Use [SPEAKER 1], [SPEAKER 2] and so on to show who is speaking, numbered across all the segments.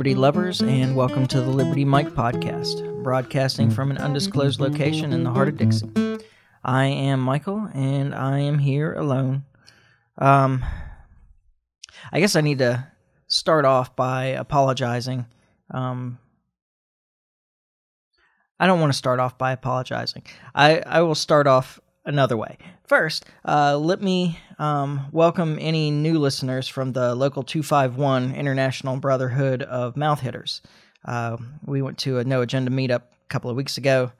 [SPEAKER 1] Liberty lovers, and welcome to the Liberty Mic podcast, broadcasting from an undisclosed location in the heart of Dixie. I am Michael, and I am here alone. Um, I guess I need to start off by apologizing. Um, I don't want to start off by apologizing. I, I will start off another way. First, uh, let me um, welcome any new listeners from the local 251 International Brotherhood of Mouth Hitters. Uh, we went to a No Agenda meetup a couple of weeks ago.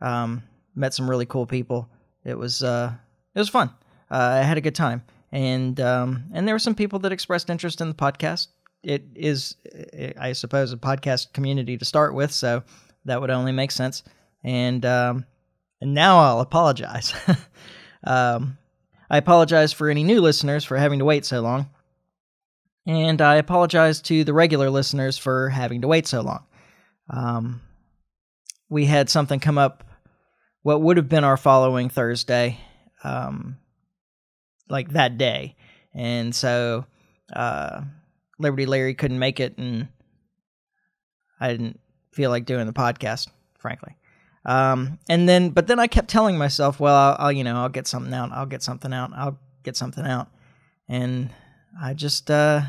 [SPEAKER 1] Um, met some really cool people. It was uh, it was fun. Uh, I had a good time, and um, and there were some people that expressed interest in the podcast. It is, I suppose, a podcast community to start with, so that would only make sense. And um, and now I'll apologize. um, I apologize for any new listeners for having to wait so long. And I apologize to the regular listeners for having to wait so long. Um, we had something come up, what would have been our following Thursday, um, like that day. And so uh, Liberty Larry couldn't make it, and I didn't feel like doing the podcast, frankly. Um, and then, but then I kept telling myself, well, I'll, I'll, you know, I'll get something out. I'll get something out. I'll get something out. And I just, uh,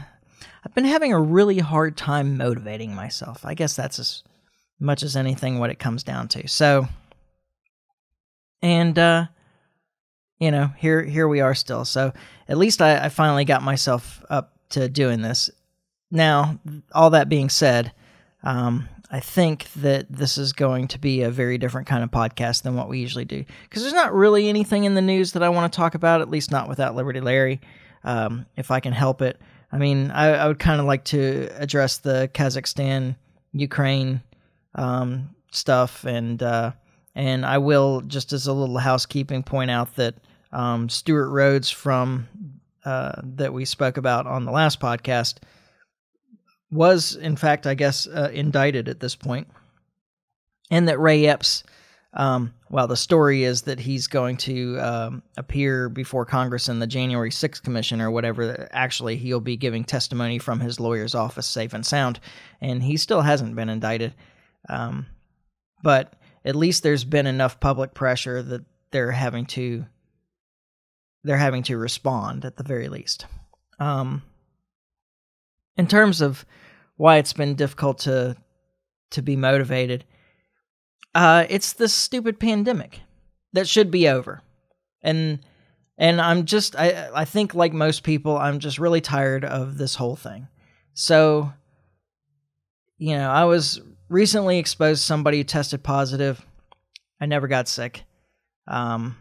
[SPEAKER 1] I've been having a really hard time motivating myself. I guess that's as much as anything what it comes down to. So, and, uh, you know, here, here we are still. So at least I, I finally got myself up to doing this. Now, all that being said, um, I think that this is going to be a very different kind of podcast than what we usually do because there's not really anything in the news that I want to talk about, at least not without Liberty Larry, um, if I can help it. I mean, I, I would kind of like to address the Kazakhstan, Ukraine um, stuff, and uh, and I will just as a little housekeeping point out that um, Stewart Rhodes from uh, that we spoke about on the last podcast was, in fact, I guess, uh, indicted at this point, and that Ray Epps, um, well, the story is that he's going to um, appear before Congress in the January 6th Commission or whatever. Actually, he'll be giving testimony from his lawyer's office, safe and sound, and he still hasn't been indicted. Um, but at least there's been enough public pressure that they're having to they're having to respond at the very least. Um, in terms of why it's been difficult to to be motivated, uh, it's this stupid pandemic that should be over, and and I'm just I I think like most people, I'm just really tired of this whole thing. So, you know, I was recently exposed to somebody who tested positive. I never got sick. Um,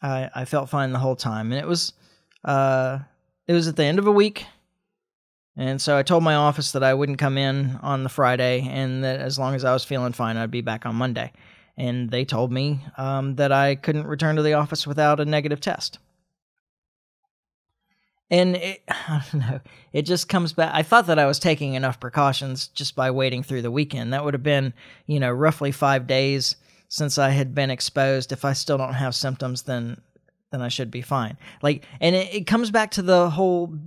[SPEAKER 1] I I felt fine the whole time, and it was uh it was at the end of a week and so I told my office that I wouldn't come in on the Friday and that as long as I was feeling fine, I'd be back on Monday. And they told me um, that I couldn't return to the office without a negative test. And it, I don't know, it just comes back. I thought that I was taking enough precautions just by waiting through the weekend. That would have been, you know, roughly five days since I had been exposed. If I still don't have symptoms, then then I should be fine. Like, and it, it comes back to the whole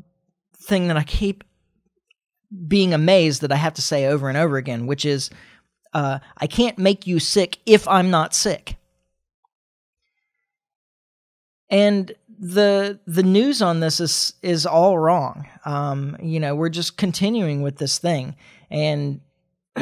[SPEAKER 1] thing that I keep being amazed that I have to say over and over again, which is, uh, I can't make you sick if I'm not sick. And the the news on this is is all wrong. Um, you know, we're just continuing with this thing, and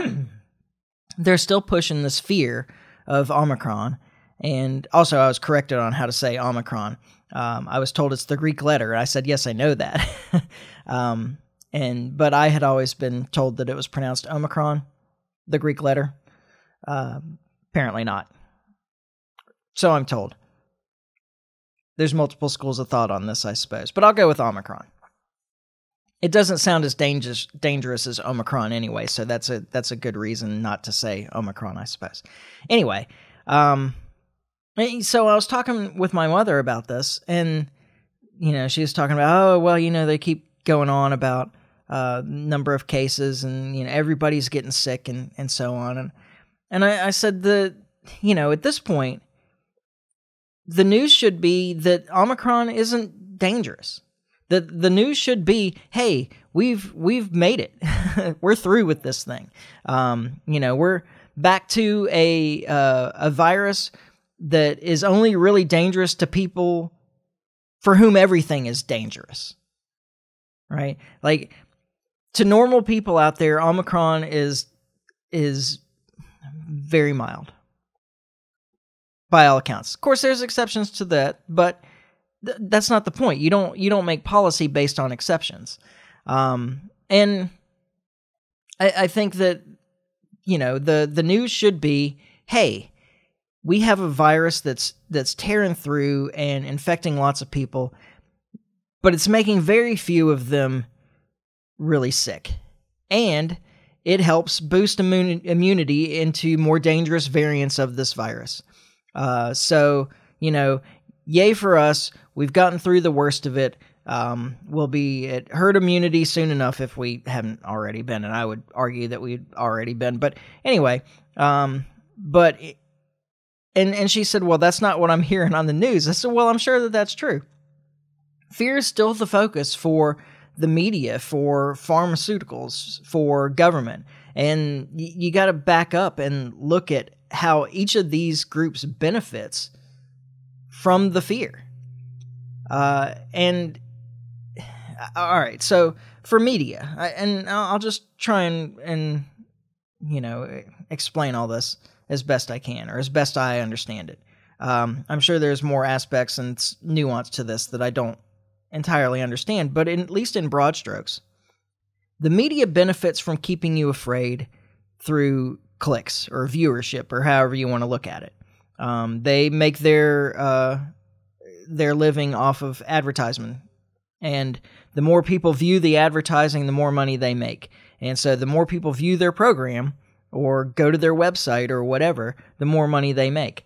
[SPEAKER 1] they're still pushing this fear of Omicron. And also, I was corrected on how to say Omicron. Um, I was told it's the Greek letter. I said, yes, I know that. um, and but I had always been told that it was pronounced Omicron, the Greek letter. Uh, apparently not. So I'm told. There's multiple schools of thought on this, I suppose, but I'll go with Omicron. It doesn't sound as dangerous dangerous as Omicron anyway, so that's a that's a good reason not to say Omicron, I suppose. Anyway, um, so I was talking with my mother about this, and you know she was talking about, oh well, you know they keep going on about uh, number of cases, and you know everybody's getting sick and and so on. And and I, I said that you know at this point, the news should be that Omicron isn't dangerous. The the news should be, hey, we've we've made it. we're through with this thing. Um, you know, we're back to a uh, a virus that is only really dangerous to people for whom everything is dangerous. Right? Like to normal people out there, Omicron is is very mild by all accounts. Of course, there's exceptions to that, but th- that's not the point. You don't you don't make policy based on exceptions, um, and I, I think that you know the the news should be, hey, we have a virus that's that's tearing through and infecting lots of people, but it's making very few of them really sick, and it helps boost immun- immunity into more dangerous variants of this virus. Uh, so, you know, yay for us. We've gotten through the worst of it. Um, we'll be at herd immunity soon enough if we haven't already been, and I would argue that we'd already been. But anyway, um, but and and she said, "Well, that's not what I'm hearing on the news." I said, "Well, I'm sure that that's true. Fear is still the focus for the media, for pharmaceuticals, for government, and y- you got to back up and look at how each of these groups benefits from the fear. Uh, and all right, so for media, I, and I'll just try and and you know explain all this as best I can or as best I understand it. Um, I'm sure there's more aspects and nuance to this that I don't entirely understand, but in, at least in broad strokes, the media benefits from keeping you afraid through clicks or viewership or however you want to look at it. Um, they make their uh, their living off of advertisement, and the more people view the advertising, the more money they make. And so, the more people view their program or go to their website or whatever, the more money they make.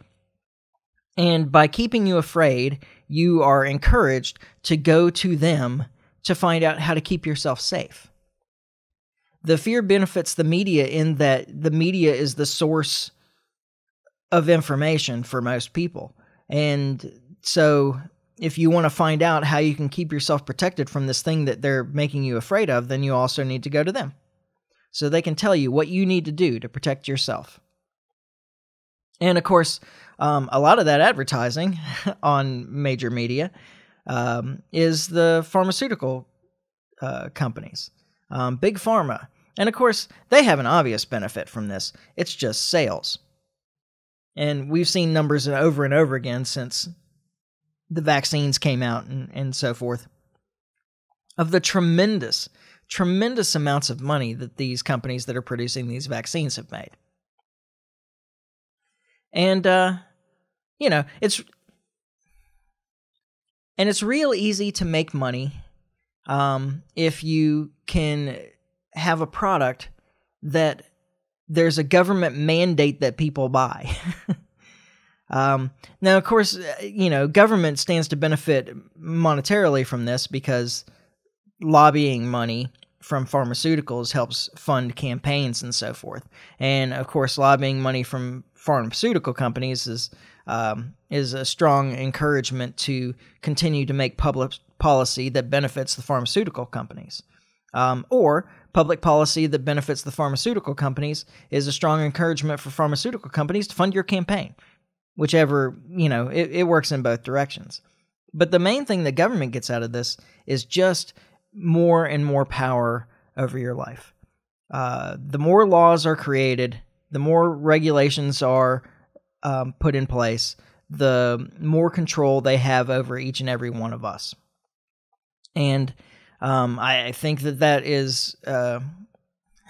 [SPEAKER 1] And by keeping you afraid, you are encouraged to go to them to find out how to keep yourself safe the fear benefits the media in that the media is the source of information for most people. And so if you want to find out how you can keep yourself protected from this thing that they're making you afraid of, then you also need to go to them. So they can tell you what you need to do to protect yourself. And of course, um, a lot of that advertising on major media um, is the pharmaceutical uh, companies. Um, Big Pharma and of course, they have an obvious benefit from this it's just sales. And we've seen numbers over and over again since the vaccines came out and, and so forth of the tremendous, tremendous amounts of money that these companies that are producing these vaccines have made. And, uh, you know, it's. And it's real easy to make money um, if you can have a product that there's a government mandate that people buy. um, now, of course, uh, you know, government stands to benefit monetarily from this because lobbying money from pharmaceuticals helps fund campaigns and so forth. And of course, lobbying money from pharmaceutical companies is um, is a strong encouragement to continue to make public policy that benefits the pharmaceutical companies. Um, or public policy that benefits the pharmaceutical companies is a strong encouragement for pharmaceutical companies to fund your campaign. Whichever, you know, it, it works in both directions. But the main thing the government gets out of this is just more and more power over your life. Uh, the more laws are created, the more regulations are um, put in place, the more control they have over each and every one of us. And um, I, I, think that that is uh,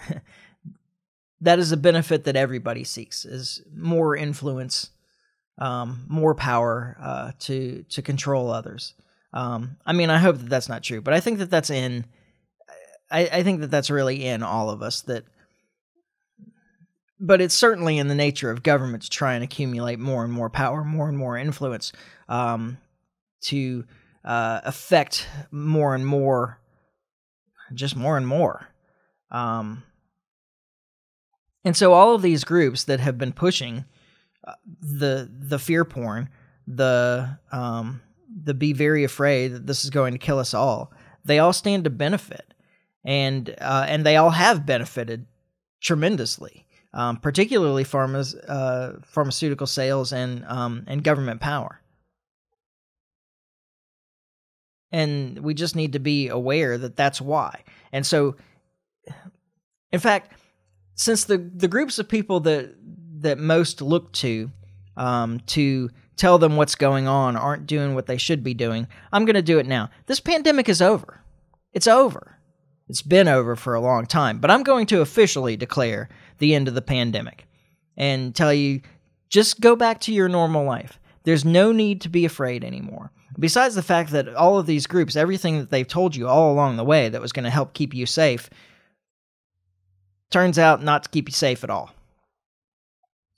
[SPEAKER 1] that is a benefit that everybody seeks is more influence, um, more power uh, to to control others. Um, I mean, I hope that that's not true, but I think that that's in. I, I think that that's really in all of us. That, but it's certainly in the nature of government to try and accumulate more and more power, more and more influence, um, to uh, affect more and more just more and more. Um, and so all of these groups that have been pushing uh, the the fear porn, the um, the be very afraid that this is going to kill us all, they all stand to benefit. and uh, and they all have benefited tremendously, um, particularly pharmas, uh, pharmaceutical sales and um, and government power. And we just need to be aware that that's why. And so, in fact, since the the groups of people that that most look to um, to tell them what's going on aren't doing what they should be doing, I'm going to do it now. This pandemic is over. It's over. It's been over for a long time, but I'm going to officially declare the end of the pandemic and tell you just go back to your normal life. There's no need to be afraid anymore. Besides the fact that all of these groups, everything that they've told you all along the way that was going to help keep you safe, turns out not to keep you safe at all.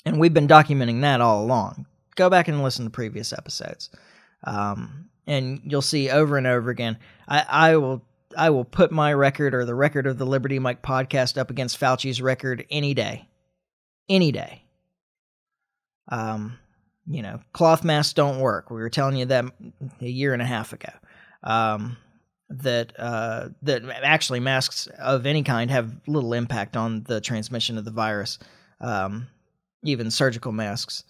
[SPEAKER 1] And we've been documenting that all along. Go back and listen to previous episodes. Um, and you'll see over and over again. I, I will I will put my record or the record of the Liberty Mic podcast up against Fauci's record any day. Any day. Um, you know, cloth masks don't work. We were telling you that a year and a half ago. Um, that uh, that actually masks of any kind have little impact on the transmission of the virus. Um, even surgical masks.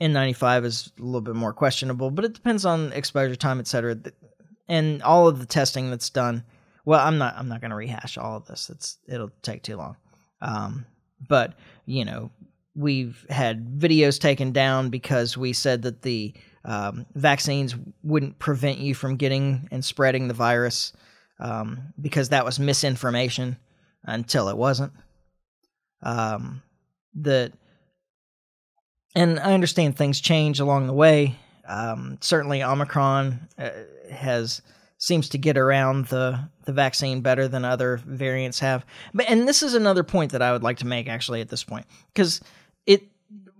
[SPEAKER 1] N95 is a little bit more questionable, but it depends on exposure time, etc. And all of the testing that's done. Well, I'm not. I'm not going to rehash all of this. It's it'll take too long. Um, but you know, we've had videos taken down because we said that the um, vaccines wouldn't prevent you from getting and spreading the virus um, because that was misinformation until it wasn't. Um, that and I understand things change along the way. Um, certainly, Omicron uh, has seems to get around the the vaccine better than other variants have. But and this is another point that I would like to make actually at this point because it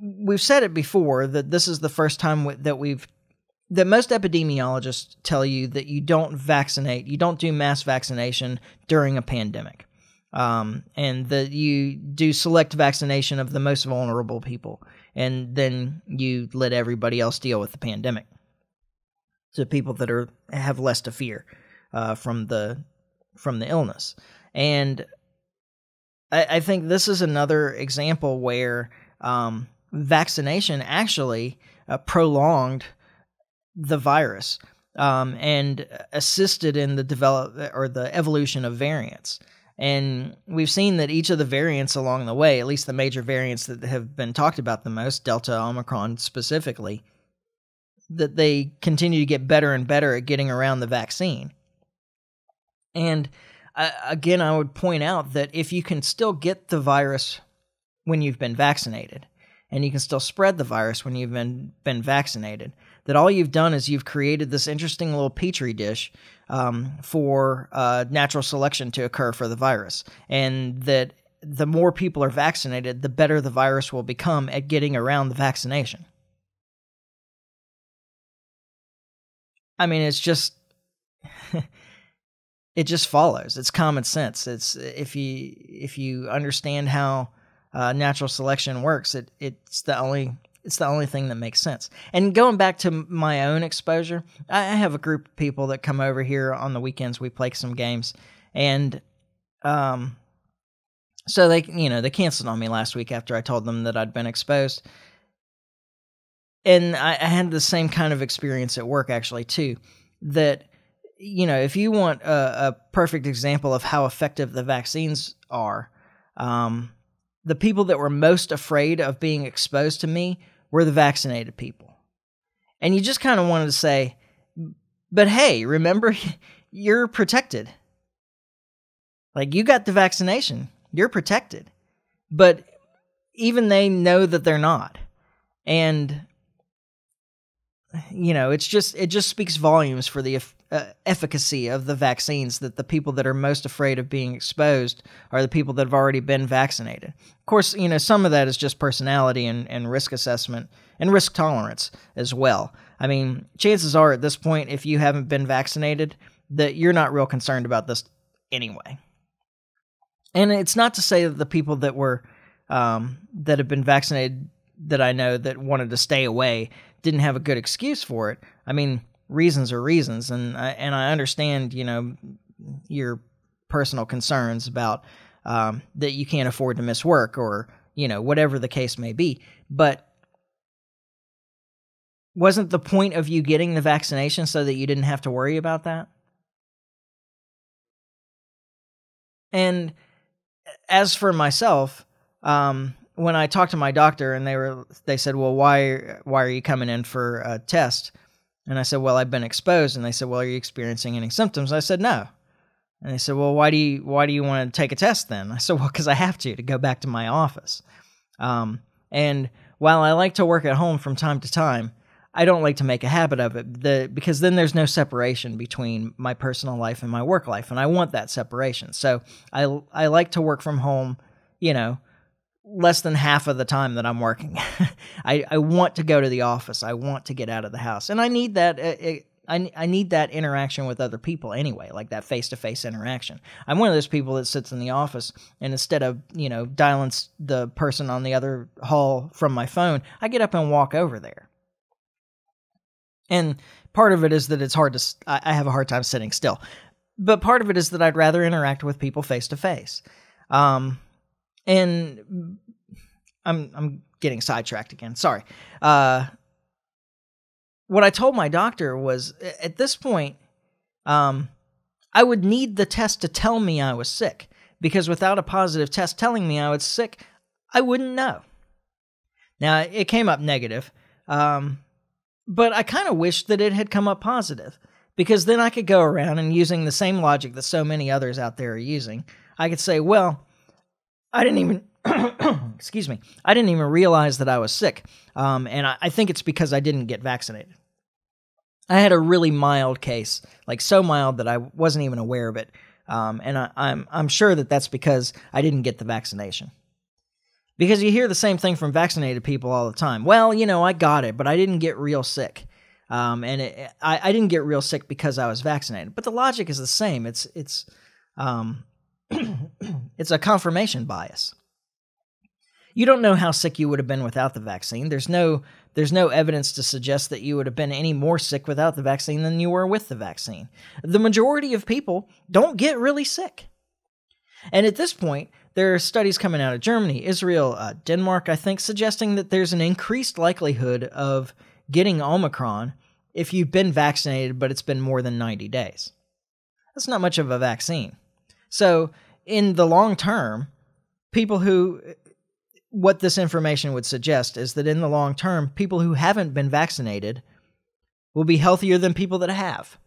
[SPEAKER 1] we've said it before that this is the first time that we've that most epidemiologists tell you that you don't vaccinate, you don't do mass vaccination during a pandemic. Um, and that you do select vaccination of the most vulnerable people and then you let everybody else deal with the pandemic. To people that are have less to fear uh, from the from the illness, and I, I think this is another example where um, vaccination actually uh, prolonged the virus um, and assisted in the develop or the evolution of variants. And we've seen that each of the variants along the way, at least the major variants that have been talked about the most, Delta, Omicron specifically, that they continue to get better and better at getting around the vaccine. And uh, again, I would point out that if you can still get the virus when you've been vaccinated, and you can still spread the virus when you've been, been vaccinated, that all you've done is you've created this interesting little petri dish um, for uh, natural selection to occur for the virus, and that the more people are vaccinated, the better the virus will become at getting around the vaccination. I mean, it's just it just follows. It's common sense. It's if you if you understand how uh, natural selection works, it it's the only it's the only thing that makes sense. And going back to my own exposure, I have a group of people that come over here on the weekends. We play some games, and um, so they, you know, they canceled on me last week after I told them that I'd been exposed. And I, I had the same kind of experience at work actually too. That you know, if you want a, a perfect example of how effective the vaccines are, um, the people that were most afraid of being exposed to me were the vaccinated people. And you just kind of wanted to say, but hey, remember, you're protected. Like, you got the vaccination, you're protected. But even they know that they're not. And, you know, it's just, it just speaks volumes for the uh, efficacy of the vaccines that the people that are most afraid of being exposed are the people that have already been vaccinated. Of course, you know, some of that is just personality and, and risk assessment and risk tolerance as well. I mean, chances are at this point, if you haven't been vaccinated, that you're not real concerned about this anyway. And it's not to say that the people that were um, that have been vaccinated that I know that wanted to stay away didn't have a good excuse for it. I mean, reasons are reasons, and I, and I understand, you know, your personal concerns about um, that you can't afford to miss work or you know whatever the case may be. But wasn't the point of you getting the vaccination so that you didn't have to worry about that? And as for myself, um, when I talked to my doctor and they were they said, "Well, why why are you coming in for a test?" And I said, "Well, I've been exposed." And they said, "Well, are you experiencing any symptoms?" I said, "No." And they said, "Well, why do you why do you want to take a test then?" I said, "Well, because I have to to go back to my office." Um, and while I like to work at home from time to time, I don't like to make a habit of it the, because then there's no separation between my personal life and my work life, and I want that separation. So I I like to work from home, you know, less than half of the time that I'm working. I I want to go to the office. I want to get out of the house, and I need that. Uh, I, I need that interaction with other people anyway, like that face to face interaction. I'm one of those people that sits in the office and instead of, you know, dialing the person on the other hall from my phone, I get up and walk over there. And part of it is that it's hard to, I have a hard time sitting still. But part of it is that I'd rather interact with people face to face. Um, and I'm, I'm getting sidetracked again. Sorry. Uh, what I told my doctor was at this point, um, I would need the test to tell me I was sick because without a positive test telling me I was sick, I wouldn't know. Now, it came up negative. Um, but I kind of wished that it had come up positive because then I could go around and using the same logic that so many others out there are using, I could say, well, I didn't even, excuse me, I didn't even realize that I was sick. Um, and I, I think it's because I didn't get vaccinated. I had a really mild case, like so mild that I wasn't even aware of it. Um, and I, I'm I'm sure that that's because I didn't get the vaccination. Because you hear the same thing from vaccinated people all the time. Well, you know, I got it, but I didn't get real sick. Um, and it, I, I didn't get real sick because I was vaccinated. But the logic is the same. It's it's um, it's a confirmation bias. You don't know how sick you would have been without the vaccine. There's no there's no evidence to suggest that you would have been any more sick without the vaccine than you were with the vaccine. The majority of people don't get really sick. And at this point, there are studies coming out of Germany, Israel, uh, Denmark, I think, suggesting that there's an increased likelihood of getting Omicron if you've been vaccinated, but it's been more than 90 days. That's not much of a vaccine. So, in the long term, people who, what this information would suggest is that in the long term, people who haven't been vaccinated will be healthier than people that have.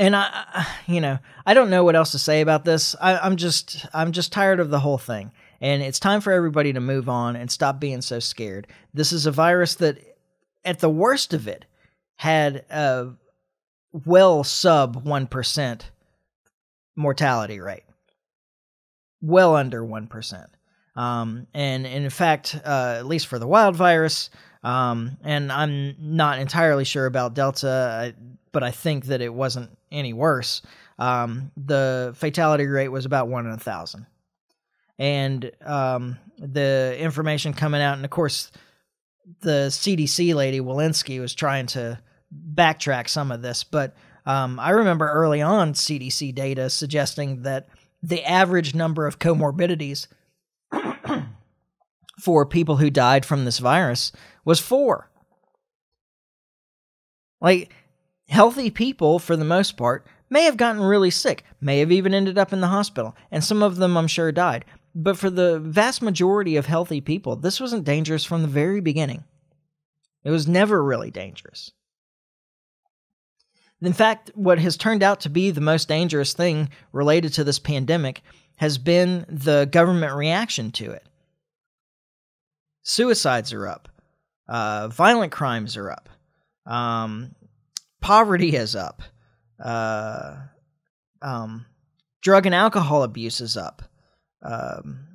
[SPEAKER 1] and I, you know, I don't know what else to say about this. I, am just, I'm just tired of the whole thing, and it's time for everybody to move on and stop being so scared. This is a virus that, at the worst of it, had a well sub one percent mortality rate, well under one percent. Um, and, and in fact, uh, at least for the wild virus, um, and I'm not entirely sure about Delta, but I think that it wasn't any worse. Um, the fatality rate was about one in a thousand. And um, the information coming out, and of course, the CDC lady, Walensky, was trying to backtrack some of this. But um, I remember early on CDC data suggesting that the average number of comorbidities for people who died from this virus was four. Like, healthy people, for the most part, may have gotten really sick, may have even ended up in the hospital, and some of them, I'm sure, died. But for the vast majority of healthy people, this wasn't dangerous from the very beginning. It was never really dangerous. In fact, what has turned out to be the most dangerous thing related to this pandemic has been the government reaction to it. Suicides are up. Uh, violent crimes are up. Um, poverty is up. Uh, um, drug and alcohol abuse is up. Um,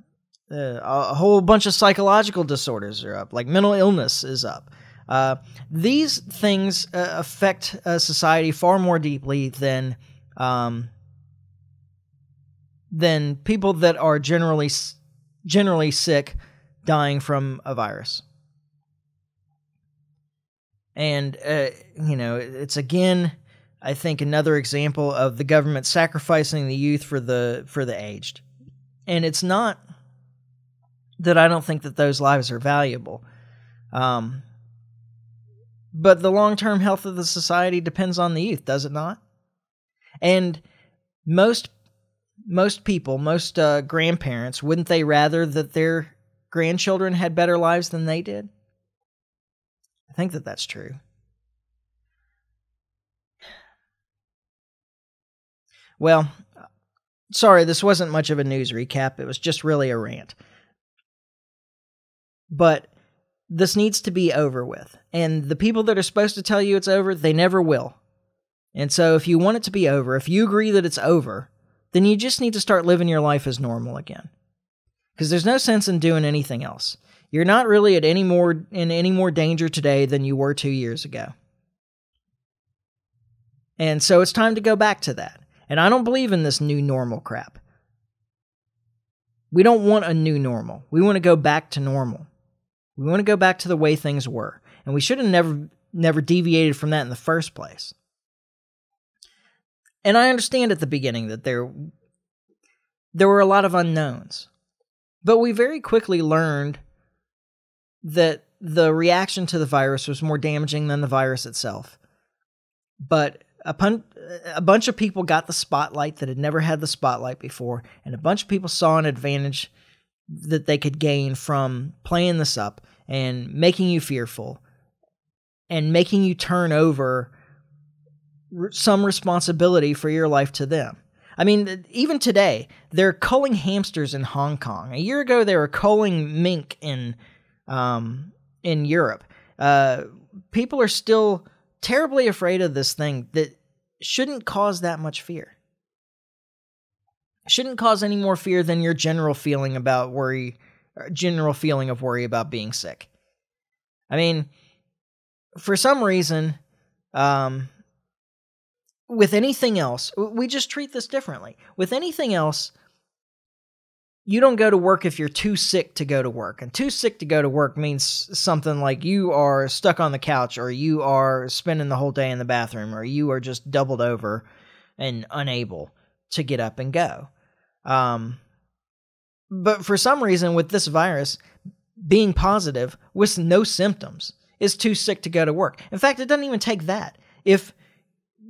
[SPEAKER 1] uh, a whole bunch of psychological disorders are up, like mental illness is up. Uh, these things uh, affect society far more deeply than um, than people that are generally generally sick dying from a virus. And, uh, you know, it's again I think another example of the government sacrificing the youth for the for the aged. And it's not that I don't think that those lives are valuable. Um, but the long term health of the society depends on the youth, does it not? And most most people, most uh, grandparents, wouldn't they rather that their grandchildren had better lives than they did? I think that that's true. Well, sorry, this wasn't much of a news recap. It was just really a rant. But this needs to be over with. And the people that are supposed to tell you it's over, they never will. And so if you want it to be over, if you agree that it's over, then you just need to start living your life as normal again. Because there's no sense in doing anything else. You're not really at any more in any more danger today than you were 2 years ago. And so it's time to go back to that. And I don't believe in this new normal crap. We don't want a new normal. We want to go back to normal. We want to go back to the way things were, and we should have never never deviated from that in the first place. And I understand at the beginning that there there were a lot of unknowns. But we very quickly learned that the reaction to the virus was more damaging than the virus itself. But a, pun- a bunch of people got the spotlight that had never had the spotlight before, and a bunch of people saw an advantage that they could gain from playing this up and making you fearful and making you turn over some responsibility for your life to them. I mean, even today, they're culling hamsters in Hong Kong. A year ago, they were culling mink in um, in Europe. Uh, people are still terribly afraid of this thing that shouldn't cause that much fear shouldn't cause any more fear than your general feeling about worry, uh, general feeling of worry about being sick. I mean, for some reason, um, with anything else, we just treat this differently. With anything else, you don't go to work if you're too sick to go to work. And too sick to go to work means something like you are stuck on the couch, or you are spending the whole day in the bathroom, or you are just doubled over and unable to get up and go. Um, but for some reason, with this virus being positive with no symptoms, is too sick to go to work. In fact, it doesn't even take that. If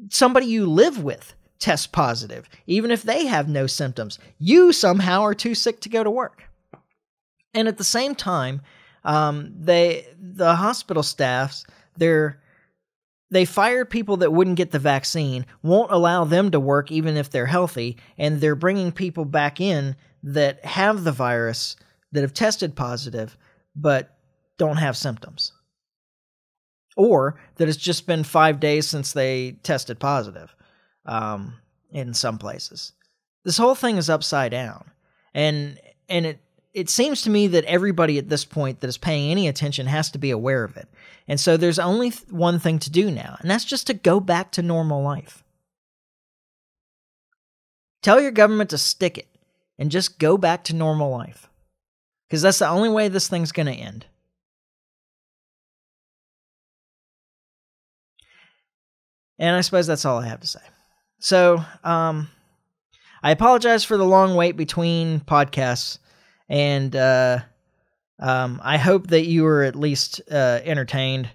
[SPEAKER 1] somebody you live with tests positive, even if they have no symptoms, you somehow are too sick to go to work. And at the same time, um, they the hospital staffs they're they fired people that wouldn't get the vaccine, won't allow them to work even if they're healthy, and they're bringing people back in that have the virus, that have tested positive, but don't have symptoms. Or that it's just been five days since they tested positive um, in some places. This whole thing is upside down. And and it it seems to me that everybody at this point that is paying any attention has to be aware of it. And so there's only one thing to do now, and that's just to go back to normal life. Tell your government to stick it and just go back to normal life. Because that's the only way this thing's going to end. And I suppose that's all I have to say. So, um, I apologize for the long wait between podcasts and uh, um, I hope that you were at least uh, entertained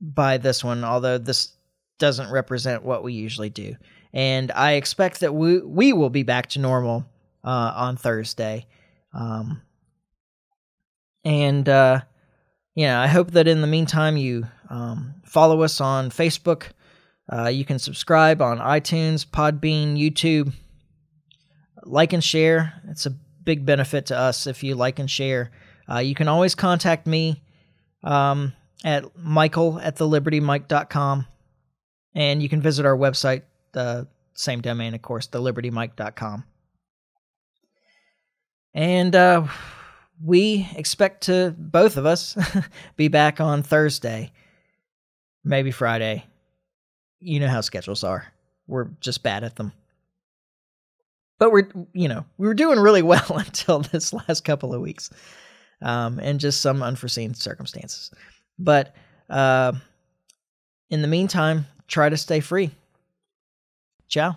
[SPEAKER 1] by this one, although this doesn't represent what we usually do. And I expect that we we will be back to normal uh, on Thursday. Um, and uh, you know, I hope that in the meantime you um, follow us on Facebook. Uh, you can subscribe on iTunes, Podbean, YouTube. Like and share. It's a big benefit to us if you like and share. Uh, you can always contact me um, at michael at thelibertymic.com. And you can visit our website, the same domain, of course, thelibertymic.com. And uh, we expect to, both of us, be back on Thursday, maybe Friday. You know how schedules are. We're just bad at them but we're you know we were doing really well until this last couple of weeks um, and just some unforeseen circumstances. But uh, in the meantime, try to stay free. Ciao.